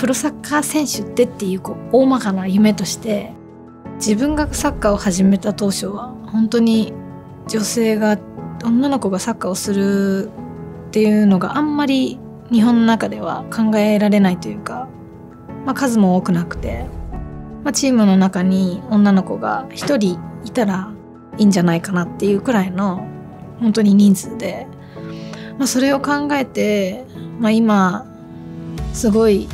プロサッカー選手ってっていうこう大まかな夢として自分がサッカーを始めた当初は本当に女性が女の子がサッカーをするっていうのがあんまり日本の中では考えられないというか、まあ、数も多くなくて、まあ、チームの中に女の子が1人いたらいいんじゃないかなっていうくらいの本当に人数で、まあ、それを考えて、まあ、今すごい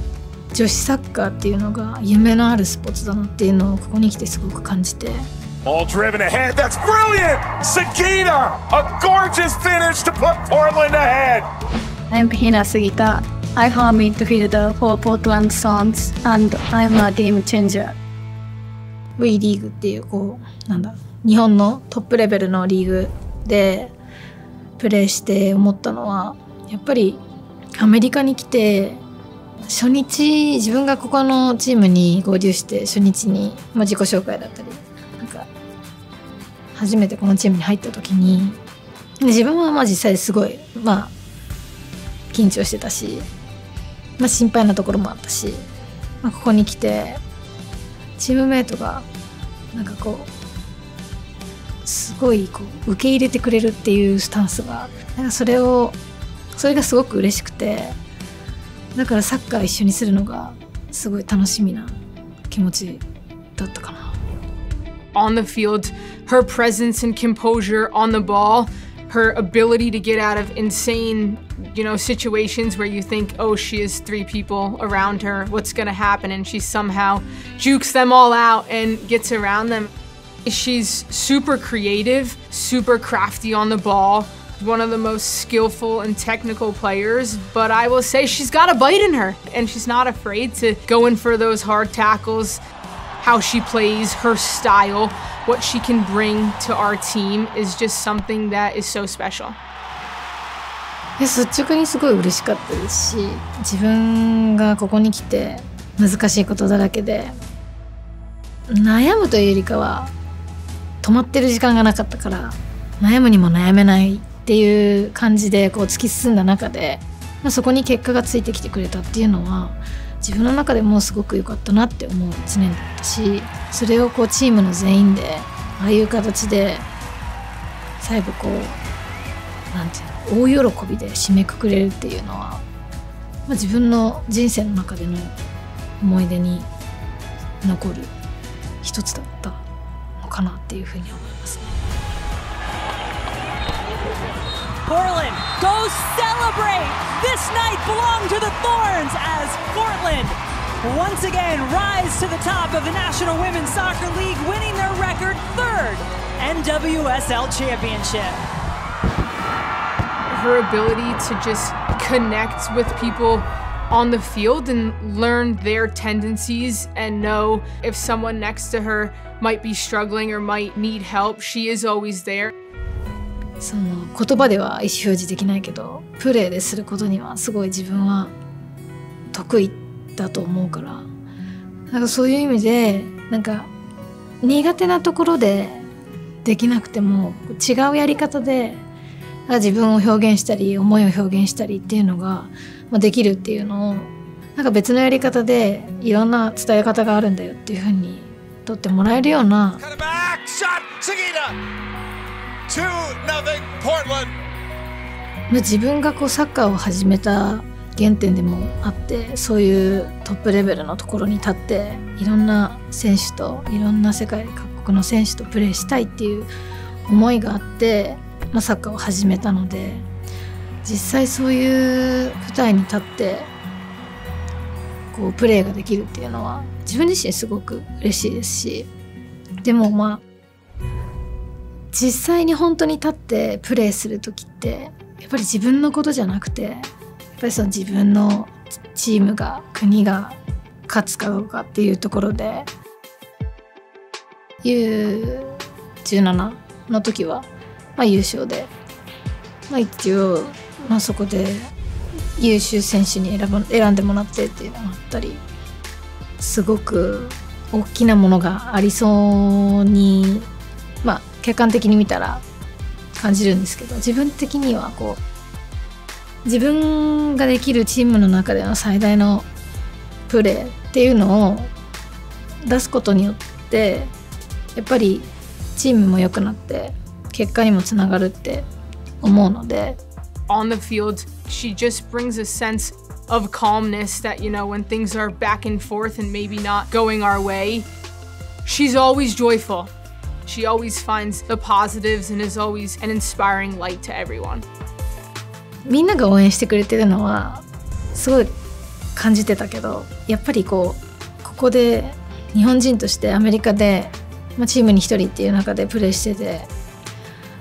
女子サッカーっていうのが夢のあるスポーツだなっていうのをここに来てすごく感じて。All driven ahead. That's brilliant! Sagita! A gorgeous finish to put Portland ahead! I'm Hina Sagita. I am midfielder for Portland Suns and I'm a game changer. V リーグっていうこうなんだ日本のトップレベルのリーグでプレーして思ったのはやっぱりアメリカに来て初日自分がここのチームに合流して初日に、まあ、自己紹介だったりなんか初めてこのチームに入った時に自分はまあ実際すごいまあ緊張してたし、まあ、心配なところもあったし、まあ、ここに来てチームメートがなんかこうすごいこう受け入れてくれるっていうスタンスがなんかそれをそれがすごく嬉しくてだからサッカー一緒にするのがすごい楽しみな気持ちだったかな。On the field, her presence and composure on the ball, her ability to get out of insane, you know, situations where you think, oh, she has three people around her, what's gonna happen? And she somehow jukes them all out and gets around them. She's super creative, super crafty on the ball, one of the most skillful and technical players, but I will say she's got a bite in her and she's not afraid to go in for those hard tackles. How she plays, her style, what she can bring to our team is just something that is so special. 率直にすごい嬉しかったですし自分がここに来て難しいことだらけで悩むというよりかは止まってる時間がなかったから悩むにも悩めない っていう感じでこう突き進んだ中で、まあ、そこに結果がついてきてくれたっていうのは自分の中でもすごく良かったなって思う1年だったしそれをこうチームの全員でああいう形で最後こうなんていうの大喜びで締めくくれるっていうのは、まあ、自分の人生の中での思い出に残る一つだったのかなっていうふうに思いますね。Portland go celebrate! This night belonged to the Thorns as Portland once again rise to the top of the National Women's Soccer League, winning their record third NWSL championship. Her ability to just connect with people on the field and learn their tendencies and know if someone next to her might be struggling or might need help, she is always there. その言葉では意思表示できないけどプレーですることにはすごい自分は得意だと思うからなんかそういう意味でなんか苦手なところでできなくても違うやり方で自分を表現したり思いを表現したりっていうのができるっていうのをなんか別のやり方でいろんな伝え方があるんだよっていうふうに取ってもらえるような。自分がこうサッカーを始めた原点でもあってそういうトップレベルのところに立っていろんな選手といろんな世界各国の選手とプレーしたいっていう思いがあって、まあ、サッカーを始めたので実際そういう舞台に立ってこうプレーができるっていうのは自分自身すごく嬉しいですしでもまあ実際に本当に立ってプレーする時ってやっぱり自分のことじゃなくてやっぱりその自分のチームが国が勝つかどうかっていうところで U17 の時は、まあ、優勝で、まあ、一応、まあ、そこで優秀選手に選ば選んでもらってっていうのがあったりすごく大きなものがありそうにまあ客観的に見たら感じるんですけど自分的にはこう自分ができるチームの中での最大のプレーっていうのを出すことによってやっぱりチームも良くなって結果にもつながるって思うので On the field, she just brings a sense of calmness that, you know, when things are back and forth and maybe not going our way, she's always joyful. She always finds the positives and is always an inspiring light to everyone. みんなが応援してくれてるのはすごい感じてたけどやっぱりこうここで日本人としてアメリカで、まあ、チームに1人っていう中でプレーしてて、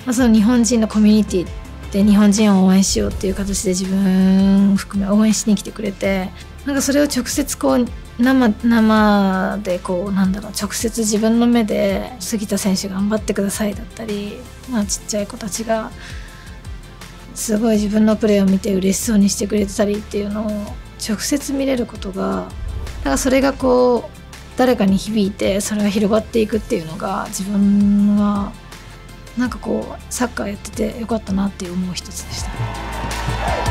まあ、その日本人のコミュニティで日本人を応援しようっていう形で自分含め応援しに来てくれてなんかそれを直接こう生生でこうなんだろう直接自分の目で杉田選手頑張ってくださいだったり、まあ、ちっちゃい子たちがすごい自分のプレーを見て嬉しそうにしてくれてたりっていうのを直接見れることがなんかそれがこう誰かに響いてそれが広がっていくっていうのが自分はなんかこうサッカーやっててよかったなって思う一つでした。